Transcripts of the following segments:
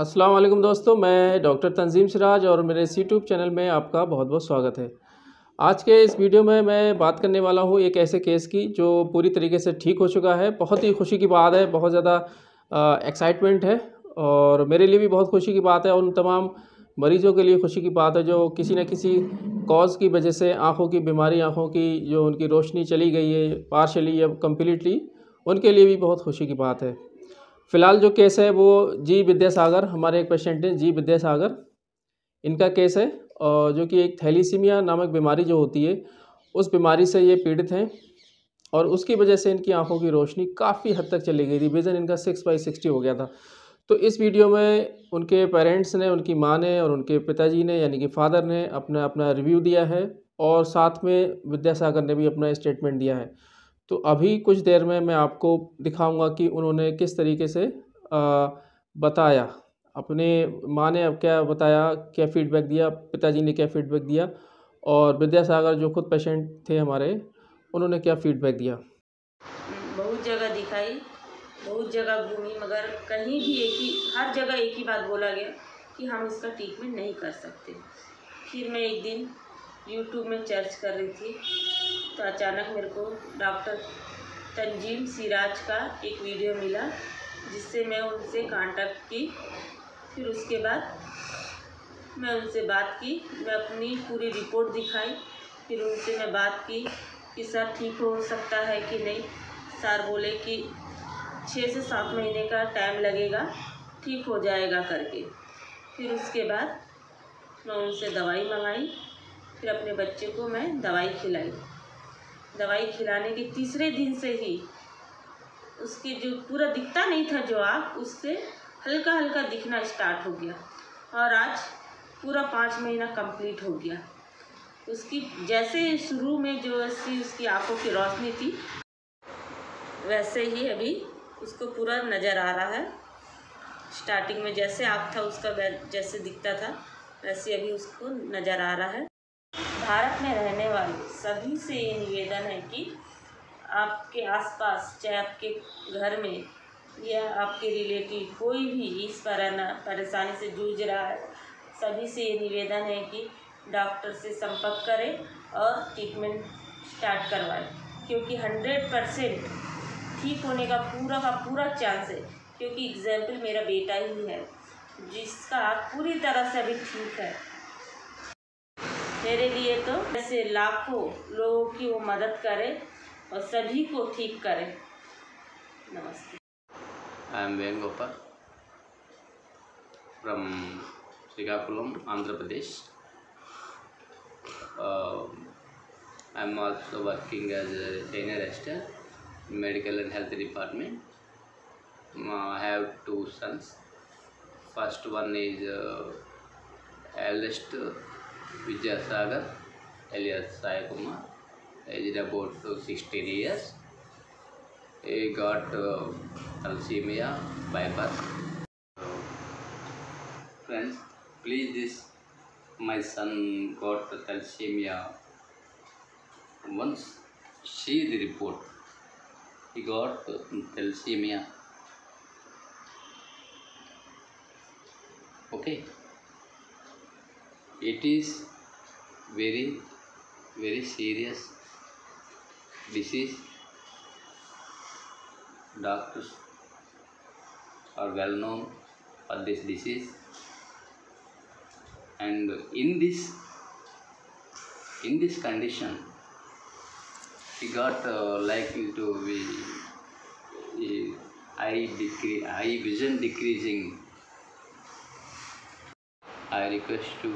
अस्सलाम वालेकुम दोस्तों मैं डॉक्टर तंजीम सिराज और मेरे यूट्यूब चैनल में आपका बहुत बहुत स्वागत है आज के इस वीडियो में मैं बात करने वाला हूँ एक ऐसे केस की जो पूरी तरीके से ठीक हो चुका है बहुत ही खुशी की बात है बहुत ज़्यादा एक्साइटमेंट है और मेरे लिए भी बहुत खुशी की बात है उन तमाम मरीज़ों के लिए खुशी की बात है जो किसी न किसी कॉज़ की वजह से आँखों की बीमारी आँखों की जो उनकी रोशनी चली गई है पार्शली या कम्प्लीटली उनके लिए भी बहुत खुशी की बात है फ़िलहाल जो केस है वो जी विद्यासागर हमारे एक पेशेंट हैं जी विद्यासागर इनका केस है जो कि एक थैलीसीमिया नामक बीमारी जो होती है उस बीमारी से ये पीड़ित हैं और उसकी वजह से इनकी आंखों की रोशनी काफ़ी हद तक चली गई थी विज़न इनका सिक्स बाई सिक्सटी हो गया था तो इस वीडियो में उनके पेरेंट्स ने उनकी माँ ने और उनके पिताजी ने यानी कि फादर ने अपना अपना रिव्यू दिया है और साथ में विद्यासागर ने भी अपना स्टेटमेंट दिया है तो अभी कुछ देर में मैं आपको दिखाऊंगा कि उन्होंने किस तरीके से आ, बताया अपने माँ ने अब क्या बताया क्या फीडबैक दिया पिताजी ने क्या फीडबैक दिया और विद्यासागर जो खुद पेशेंट थे हमारे उन्होंने क्या फीडबैक दिया बहुत जगह दिखाई बहुत जगह घूमी मगर कहीं भी एक ही हर जगह एक ही बात बोला गया कि हम इसका ट्रीटमेंट नहीं कर सकते फिर मैं एक दिन यूट्यूब में सर्च कर रही थी तो अचानक मेरे को डॉक्टर तंजीम सिराज का एक वीडियो मिला जिससे मैं उनसे कांटेक्ट की फिर उसके बाद मैं उनसे बात की मैं अपनी पूरी रिपोर्ट दिखाई फिर उनसे मैं बात की कि सर ठीक हो सकता है कि नहीं सर बोले कि छः से सात महीने का टाइम लगेगा ठीक हो जाएगा करके फिर उसके बाद मैं उनसे दवाई मंगाई फिर अपने बच्चे को मैं दवाई खिलाई दवाई खिलाने के तीसरे दिन से ही उसके जो पूरा दिखता नहीं था जो आप उससे हल्का हल्का दिखना स्टार्ट हो गया और आज पूरा पाँच महीना कंप्लीट हो गया उसकी जैसे शुरू में जो ऐसी उसकी आंखों की रोशनी थी वैसे ही अभी उसको पूरा नज़र आ रहा है स्टार्टिंग में जैसे आँख था उसका जैसे दिखता था वैसे अभी उसको नज़र आ रहा है भारत में रहने वाले सभी से ये निवेदन है कि आपके आसपास चाहे आपके घर में या आपके रिलेटिव कोई भी इस परेशानी से जूझ रहा है सभी से ये निवेदन है कि डॉक्टर से संपर्क करें और ट्रीटमेंट स्टार्ट करवाएं क्योंकि हंड्रेड परसेंट ठीक होने का पूरा का पूरा चांस है क्योंकि एग्जाम्पल मेरा बेटा ही है जिसका पूरी तरह से अभी ठीक है मेरे लिए तो ऐसे लाखों लोगों की वो मदद करे और सभी को ठीक करे नमस्ते I am Venugopal from Srikakulam Andhra Pradesh I am also working as senior ester medical and health department I have two sons first one is uh, Vidyasagar alias Sai Kumar, aged about 16 years. He got uh, thalassemia by birth. Friends, please, this my son got thalassemia. Once see the report, he got thalassemia. Okay it is very very serious disease doctors are well known for this disease and in this in this condition he got uh, likely to be uh, eye, decre- eye vision decreasing i request to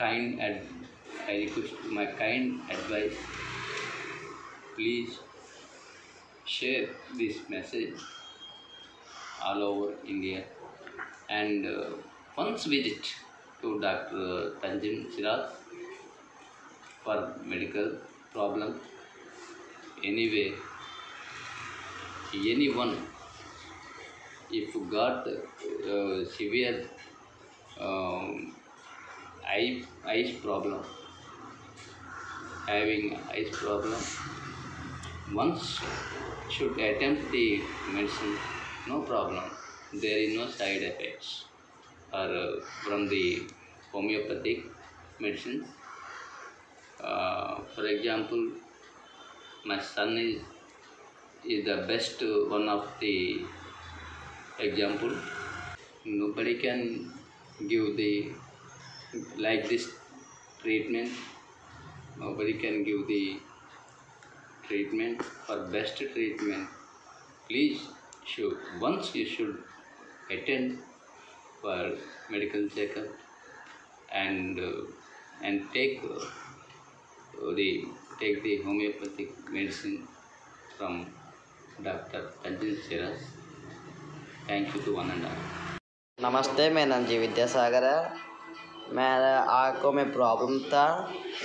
kind ad- I request my kind advice. Please share this message all over India. And uh, once visit to Dr. Tanjim Siraj for medical problem. Anyway, anyone if got uh, severe um, eye eyes problem having eyes problem one should attempt the medicine no problem there is no side effects or uh, from the homeopathic medicines uh, for example my son is is the best one of the example nobody can give the like this treatment nobody can give the treatment for best treatment please show once you should attend for medical checkup and uh, and take uh, the take the homeopathic medicine from dr doctor Ranjan thank you to one and all नमस्ते मैं नंजी विद्यासागर है मेरा आँखों में problem था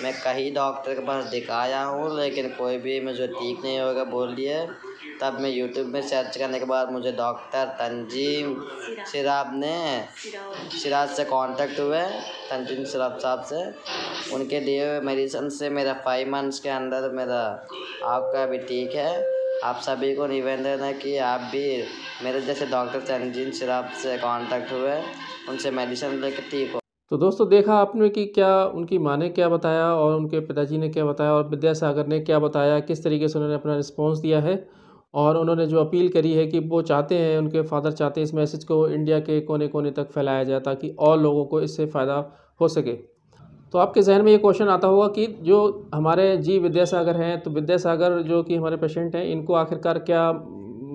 मैं कहीं doctor के पास दिखाया हूँ लेकिन कोई भी मुझे ठीक नहीं होगा बोलिए तब मैं यूट्यूब में सर्च करने के बाद मुझे डॉक्टर तंजीम शराब ने सिराज से कांटेक्ट हुए तंजीम शराब साहब से उनके दिए हुए मेडिसन से मेरा फाइव मंथ्स के अंदर मेरा आपका भी ठीक है आप सभी को निवेदन है कि आप भी मेरे जैसे डॉक्टर तंजीम शराब से कांटेक्ट हुए उनसे मेडिसन लेकर ठीक हो तो दोस्तों देखा आपने कि क्या उनकी माँ ने क्या बताया और उनके पिताजी ने क्या बताया और विद्यासागर ने क्या बताया किस तरीके से उन्होंने अपना रिस्पॉन्स दिया है और उन्होंने जो अपील करी है कि वो चाहते हैं उनके फादर चाहते हैं इस मैसेज को इंडिया के कोने कोने तक फैलाया जाए ताकि और लोगों को इससे फ़ायदा हो सके तो आपके जहन में ये क्वेश्चन आता होगा कि जो हमारे जी विद्यासागर हैं तो विद्यासागर जो कि हमारे पेशेंट हैं इनको आखिरकार क्या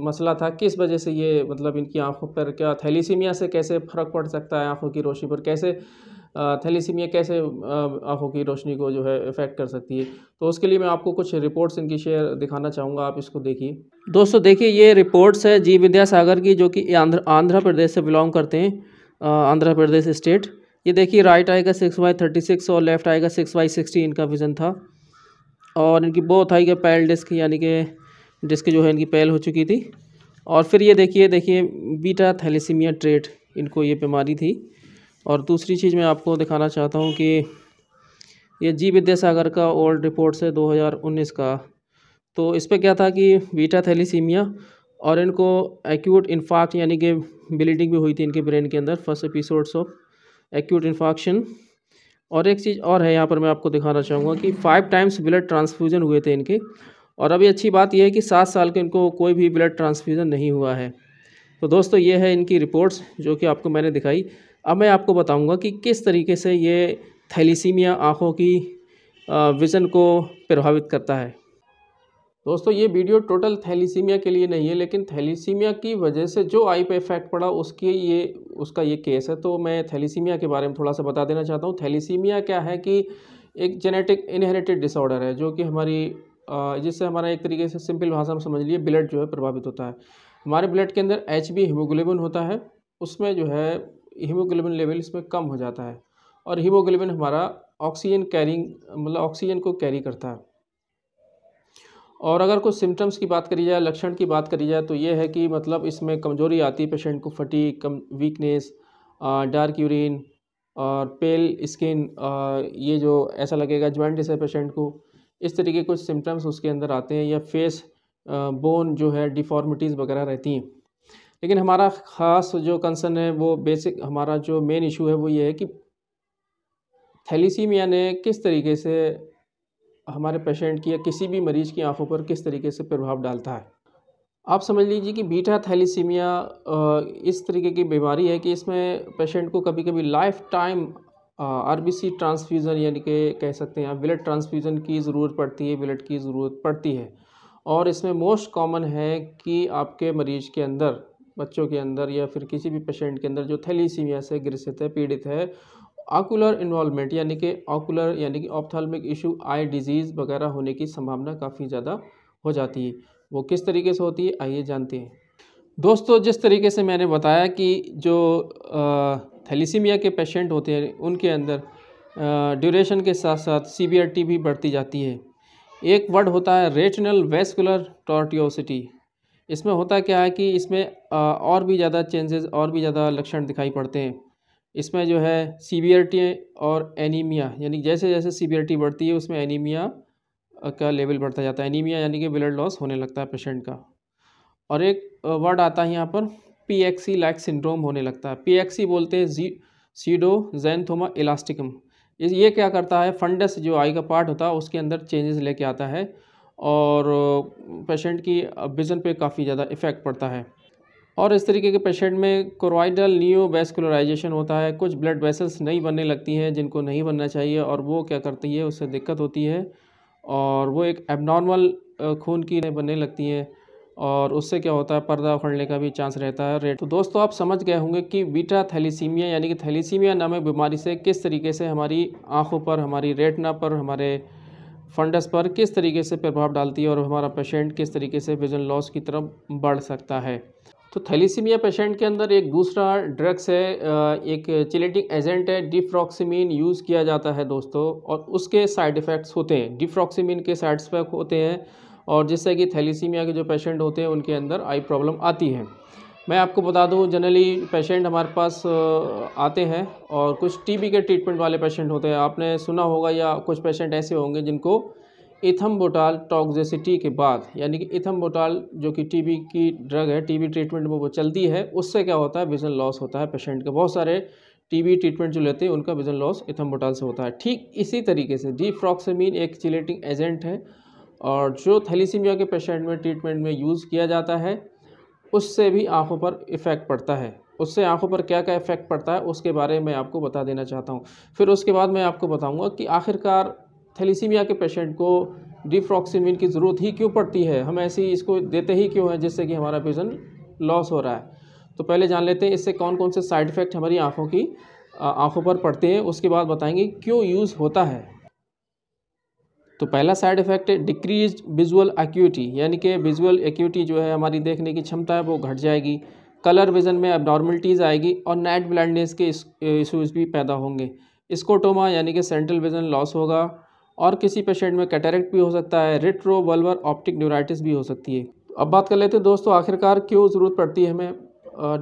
मसला था किस वजह से ये मतलब इनकी आंखों पर क्या थैलीसीमिया से कैसे फ़र्क पड़ सकता है आंखों की रोशनी पर कैसे थैलीसीमिया कैसे आंखों की रोशनी को जो है इफ़ेक्ट कर सकती है तो उसके लिए मैं आपको कुछ रिपोर्ट्स इनकी शेयर दिखाना चाहूँगा आप इसको देखिए दोस्तों देखिए ये रिपोर्ट्स है जी विद्यासागर की जो कि आंध्र आंध्र प्रदेश से बिलोंग करते हैं आंध्र प्रदेश स्टेट ये देखिए राइट आई का सिक्स बाई थर्टी सिक्स और लेफ्ट आई का सिक्स बाई सिक्सटी इनका विज़न था और इनकी बोथ आई के पैल डिस्क यानी कि जिसके जो है इनकी पहल हो चुकी थी और फिर ये देखिए देखिए बीटा थैलीसीमिया ट्रेट इनको ये बीमारी थी और दूसरी चीज़ मैं आपको दिखाना चाहता हूँ कि ये जी विद्यासागर का ओल्ड रिपोर्ट से 2019 का तो इस पर क्या था कि बीटा थैलीसीमिया और इनको एक्यूट इन्फाक्ट यानी कि ब्लीडिंग भी हुई थी इनके ब्रेन के अंदर first episodes of acute infarction और एक चीज़ और है यहाँ पर मैं आपको दिखाना चाहूँगा कि फ़ाइव टाइम्स ब्लड ट्रांसफ्यूज़न हुए थे इनके और अभी अच्छी बात यह है कि सात साल के इनको कोई भी ब्लड ट्रांसफ्यूज़न नहीं हुआ है तो दोस्तों ये है इनकी रिपोर्ट्स जो कि आपको मैंने दिखाई अब मैं आपको बताऊंगा कि किस तरीके से ये थैलीसीमिया आँखों की विज़न को प्रभावित करता है दोस्तों ये वीडियो टोटल थैलीसीमिया के लिए नहीं है लेकिन थैलीसीमिया की वजह से जो आई पे इफेक्ट पड़ा उसकी ये उसका ये केस है तो मैं थैलीसीमिया के बारे में थोड़ा सा बता देना चाहता हूँ थैलीसीमिया क्या है कि एक जेनेटिक इनहेरिटेड डिसऑर्डर है जो कि हमारी जिससे हमारा एक तरीके से सिंपल भाषा में समझ लिए ब्लड जो है प्रभावित होता है हमारे ब्लड के अंदर एच बी हीमोग्लोबिन होता है उसमें जो है हीमोग्लोबिन लेवल इसमें कम हो जाता है और हीमोग्लोबिन हमारा ऑक्सीजन कैरिंग मतलब ऑक्सीजन को कैरी करता है और अगर कुछ सिम्टम्स की बात करी जाए लक्षण की बात करी जाए तो ये है कि मतलब इसमें कमज़ोरी आती है पेशेंट को फटी कम वीकनेस डार्क यूरिन और पेल स्किन ये जो ऐसा लगेगा ज्वाइंट है पेशेंट को इस तरीके के कुछ सिम्टम्स उसके अंदर आते हैं या फेस बोन जो है डिफॉर्मिटीज़ वगैरह रहती हैं लेकिन हमारा ख़ास जो कंसर्न है वो बेसिक हमारा जो मेन इशू है वो ये है कि थैलीसीमिया ने किस तरीके से हमारे पेशेंट की या किसी भी मरीज़ की आंखों पर किस तरीके से प्रभाव डालता है आप समझ लीजिए कि बीटा थैलीसीमिया इस तरीके की बीमारी है कि इसमें पेशेंट को कभी कभी लाइफ टाइम आरबीसी ट्रांसफ्यूज़न यानी कि कह सकते हैं आप ब्लड ट्रांसफ्यूज़न की ज़रूरत पड़ती है ब्लड की ज़रूरत पड़ती है और इसमें मोस्ट कॉमन है कि आपके मरीज़ के अंदर बच्चों के अंदर या फिर किसी भी पेशेंट के अंदर जो थैलीसीमिया से ग्रसित है पीड़ित है आकुलर इन्वॉलमेंट यानी कि आकुलर यानी कि ऑप्थालमिक इशू आई डिजीज़ वगैरह होने की संभावना काफ़ी ज़्यादा हो जाती है वो किस तरीके से होती है आइए जानते हैं दोस्तों जिस तरीके से मैंने बताया कि जो आ, थैलीसीमिया के पेशेंट होते हैं उनके अंदर ड्यूरेशन के साथ साथ सीबीआरटी भी बढ़ती जाती है एक वर्ड होता है रेटनल वेस्कुलर टॉर्टियोसिटी इसमें होता क्या है कि इसमें और भी ज़्यादा चेंजेस और भी ज़्यादा लक्षण दिखाई पड़ते हैं इसमें जो है सीबीआरटी और एनीमिया यानी जैसे जैसे सीबीआरटी बढ़ती है उसमें एनीमिया का लेवल बढ़ता जाता है एनीमिया यानी कि ब्लड लॉस होने लगता है पेशेंट का और एक वर्ड आता है यहाँ पर पी एक्सी लाइक सिंड्रोम होने लगता है पी एक्सी बोलते हैं जी सीडो जैनथोमा इलास्टिकम ये क्या करता है फंडस जो आई का पार्ट होता है उसके अंदर चेंजेस लेके आता है और पेशेंट की विज़न पे काफ़ी ज़्यादा इफ़ेक्ट पड़ता है और इस तरीके के पेशेंट में कोरोइडल न्यूवेस्कुलराइजेशन होता है कुछ ब्लड वेसल्स नहीं बनने लगती हैं जिनको नहीं बनना चाहिए और वो क्या करती है उससे दिक्कत होती है और वो एक एबनॉर्मल खून की बनने लगती है और उससे क्या होता है पर्दा उखड़ने का भी चांस रहता है रेट तो दोस्तों आप समझ गए होंगे कि बीटा थैलीसीमिया यानी कि थैलीसीमिया नामक बीमारी से किस तरीके से हमारी आँखों पर हमारी रेटना पर हमारे फंडस पर किस तरीके से प्रभाव डालती है और हमारा पेशेंट किस तरीके से विजन लॉस की तरफ बढ़ सकता है तो थैलीसीमिया पेशेंट के अंदर एक दूसरा ड्रग्स है एक चिलेटिंग एजेंट है डिफ्रॉक्सीमिन यूज़ किया जाता है दोस्तों और उसके साइड इफ़ेक्ट्स होते हैं डिफ्रॉक्सीमिन के साइड इफ़ेक्ट होते हैं और जिससे कि थैलीसीमिया के जो पेशेंट होते हैं उनके अंदर आई प्रॉब्लम आती है मैं आपको बता दूं जनरली पेशेंट हमारे पास आते हैं और कुछ टीबी के ट्रीटमेंट वाले पेशेंट होते हैं आपने सुना होगा या कुछ पेशेंट ऐसे होंगे जिनको इथम्बोटाल टॉक्सिसिटी के बाद यानी कि इथम बोटाल जो कि टीबी की ड्रग है टीबी ट्रीटमेंट में वो चलती है उससे क्या होता है विजन लॉस होता है पेशेंट के बहुत सारे टीबी ट्रीटमेंट जो लेते हैं उनका विजन लॉस इथम बोटाल से होता है ठीक इसी तरीके से डी एक चिलेटिंग एजेंट है और जो थैलीसीमिया के पेशेंट में ट्रीटमेंट में यूज़ किया जाता है उससे भी आँखों पर इफ़ेक्ट पड़ता है उससे आँखों पर क्या क्या इफ़ेक्ट पड़ता है उसके बारे में आपको बता देना चाहता हूँ फिर उसके बाद मैं आपको बताऊँगा कि आखिरकार थैलीसीमिया के पेशेंट को डिफ्रॉक्सीमिन की ज़रूरत ही क्यों पड़ती है हम ऐसी इसको देते ही क्यों हैं जिससे कि हमारा विज़न लॉस हो रहा है तो पहले जान लेते हैं इससे कौन कौन से साइड इफ़ेक्ट हमारी आँखों की आँखों पर पड़ते हैं उसके बाद बताएंगे क्यों यूज़ होता है तो पहला साइड इफेक्ट है डिक्रीज विजुअल एक्यूटी यानी कि विजुअल एक्यूटी जो है हमारी देखने की क्षमता है वो घट जाएगी कलर विजन में नॉर्मलिटीज़ आएगी और नाइट ब्लाइंडनेस के इशूज़ भी पैदा होंगे स्कोटोमा यानी कि सेंट्रल विजन लॉस होगा और किसी पेशेंट में कैटेरेक्ट भी हो सकता है रिट्रोवल्वर ऑप्टिक न्यूराइटिस भी हो सकती है अब बात कर लेते हैं दोस्तों आखिरकार क्यों ज़रूरत पड़ती है हमें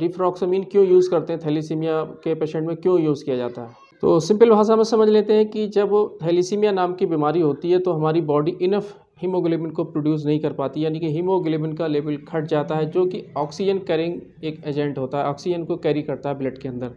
डिफ्रॉक्समीन क्यों यूज़ करते हैं थैलीसीमिया के पेशेंट में क्यों यूज़ किया जाता है तो सिंपल भाषा में समझ लेते हैं कि जब थैलीसीमिया नाम की बीमारी होती है तो हमारी बॉडी इनफ हीमोग्लोबिन को प्रोड्यूस नहीं कर पाती यानी कि हीमोग्लोबिन का लेवल घट जाता है जो कि ऑक्सीजन कैरिंग एक एजेंट होता है ऑक्सीजन को कैरी करता है ब्लड के अंदर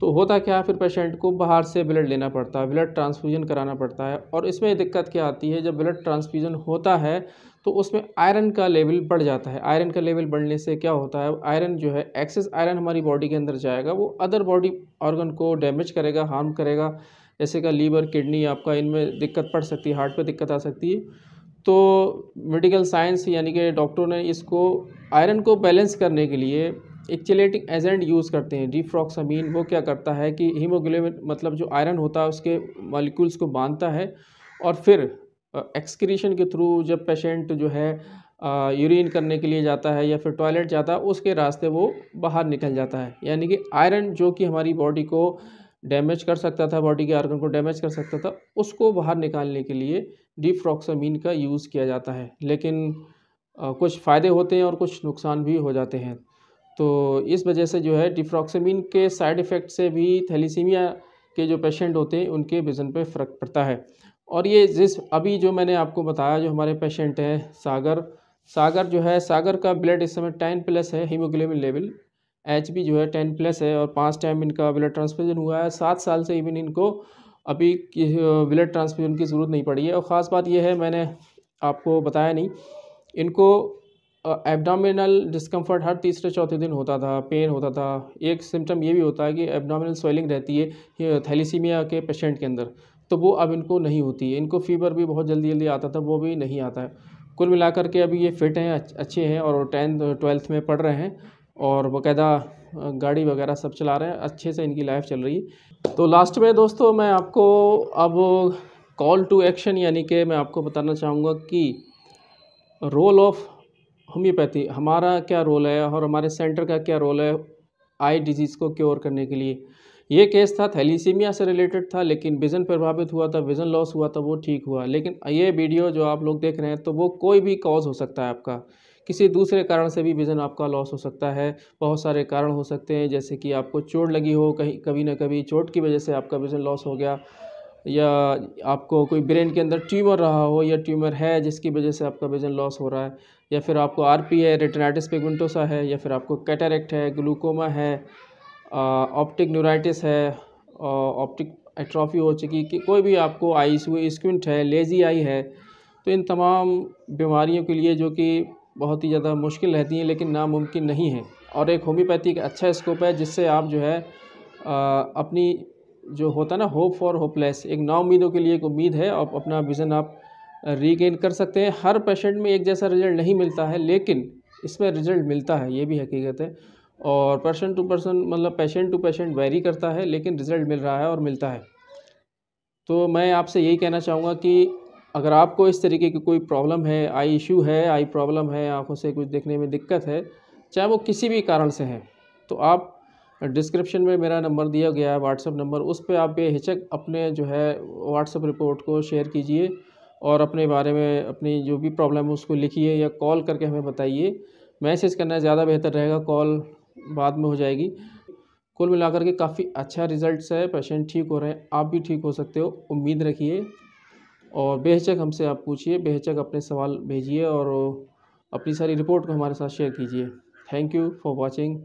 तो होता क्या है फिर पेशेंट को बाहर से ब्लड लेना पड़ता है ब्लड ट्रांसफ्यूज़न कराना पड़ता है और इसमें दिक्कत क्या आती है जब ब्लड ट्रांसफ्यूज़न होता है तो उसमें आयरन का लेवल बढ़ जाता है आयरन का लेवल बढ़ने से क्या होता है आयरन जो है एक्सेस आयरन हमारी बॉडी के अंदर जाएगा वो अदर बॉडी ऑर्गन को डैमेज करेगा हार्म करेगा जैसे का लीवर किडनी आपका इनमें दिक्कत पड़ सकती है हार्ट पर दिक्कत आ सकती है तो मेडिकल साइंस यानी कि डॉक्टर ने इसको आयरन को बैलेंस करने के लिए एक चिलेटिक एजेंट यूज़ करते हैं डिफ्रॉक्सामीन वो क्या करता है कि हीमोग्लोबिन मतलब जो आयरन होता है उसके मालिक्यूल्स को बांधता है और फिर एक्सक्रीशन के थ्रू जब पेशेंट जो है यूरिन करने के लिए जाता है या फिर टॉयलेट जाता है उसके रास्ते वो बाहर निकल जाता है यानी कि आयरन जो कि हमारी बॉडी को डैमेज कर सकता था बॉडी के आर्गन को डैमेज कर सकता था उसको बाहर निकालने के लिए डिफ्रॉक्सामीन का यूज़ किया जाता है लेकिन आ, कुछ फ़ायदे होते हैं और कुछ नुकसान भी हो जाते हैं तो इस वजह से जो है डिफ्रॉक्सामीन के साइड इफ़ेक्ट से भी थैलीसीमिया के जो पेशेंट होते हैं उनके विज़न पर फ़र्क पड़ता है और ये जिस अभी जो मैंने आपको बताया जो हमारे पेशेंट हैं सागर सागर जो है सागर का ब्लड इस समय टेन प्लस है हीमोग्लोबिन लेवल एच जो है टेन प्लस है और पाँच टाइम इनका ब्लड ट्रांसफ्यूजन हुआ है सात साल से इवन इनको अभी ब्लड ट्रांसफ्यूजन की ज़रूरत नहीं पड़ी है और ख़ास बात यह है मैंने आपको बताया नहीं इनको एब्डामिनल डिस्कम्फर्ट हर तीसरे चौथे दिन होता था पेन होता था एक सिम्टम ये भी होता है कि एब्डामिनल स्वेलिंग रहती है थैलीसीमिया के पेशेंट के अंदर तो वो अब इनको नहीं होती है इनको फीवर भी बहुत जल्दी जल्दी आता था वो भी नहीं आता है कुल मिलाकर के अभी ये फिट हैं अच्छे हैं और टेंथ ट्वेल्थ में पढ़ रहे हैं और बाकायदा गाड़ी वगैरह सब चला रहे हैं अच्छे से इनकी लाइफ चल रही है तो लास्ट में दोस्तों मैं आपको अब कॉल टू एक्शन यानी कि मैं आपको बताना चाहूँगा कि रोल ऑफ होम्योपैथी हमारा क्या रोल है और हमारे सेंटर का क्या रोल है आई डिजीज़ को क्योर करने के लिए ये केस था थैलीसीमिया से रिलेटेड था लेकिन विज़न प्रभावित हुआ था विज़न लॉस हुआ था वो ठीक हुआ लेकिन ये वीडियो जो आप लोग देख रहे हैं तो वो कोई भी कॉज हो सकता है आपका किसी दूसरे कारण से भी विज़न आपका लॉस हो सकता है बहुत सारे कारण हो सकते हैं जैसे कि आपको चोट लगी हो कहीं कभी ना कभी चोट की वजह से आपका विज़न लॉस हो गया या आपको कोई ब्रेन के अंदर ट्यूमर रहा हो या ट्यूमर है जिसकी वजह से आपका विज़न लॉस हो रहा है या फिर आपको आरपी है रेटिनाइटिस पिगमेंटोसा है या फिर आपको कैटरेक्ट है ग्लूकोमा है ऑप्टिक न्यूराइटिस है ऑप्टिक एट्रॉफी हो चुकी कि कोई भी आपको आई स्क्विंट है लेज़ी आई है तो इन तमाम बीमारियों के लिए जो कि बहुत ही ज़्यादा मुश्किल रहती हैं लेकिन नामुमकिन नहीं है और एक होम्योपैथी का अच्छा स्कोप है जिससे आप जो है आ, अपनी जो होता है ना होप फॉर होपलेस एक ना उम्मीदों के लिए एक उम्मीद है और अपना विज़न आप रीगेन कर सकते हैं हर पेशेंट में एक जैसा रिज़ल्ट नहीं मिलता है लेकिन इसमें रिज़ल्ट मिलता है ये भी हकीकत है और पर्सन टू पर्सन मतलब पेशेंट टू पेशेंट वेरी करता है लेकिन रिज़ल्ट मिल रहा है और मिलता है तो मैं आपसे यही कहना चाहूँगा कि अगर आपको इस तरीके की कोई प्रॉब्लम है आई इशू है आई प्रॉब्लम है आँखों से कुछ देखने में दिक्कत है चाहे वो किसी भी कारण से है तो आप डिस्क्रिप्शन में मेरा नंबर दिया गया है व्हाट्सअप नंबर उस पर आप बेहिचक अपने जो है व्हाट्सअप रिपोर्ट को शेयर कीजिए और अपने बारे में अपनी जो भी प्रॉब्लम है उसको लिखिए या कॉल करके हमें बताइए मैसेज करना ज़्यादा बेहतर रहेगा कॉल बाद में हो जाएगी कुल मिलाकर के काफ़ी अच्छा रिजल्ट है पेशेंट ठीक हो रहे हैं आप भी ठीक हो सकते हो उम्मीद रखिए और बेहचक हमसे आप पूछिए बेहचक अपने सवाल भेजिए और अपनी सारी रिपोर्ट को हमारे साथ शेयर कीजिए थैंक यू फॉर वॉचिंग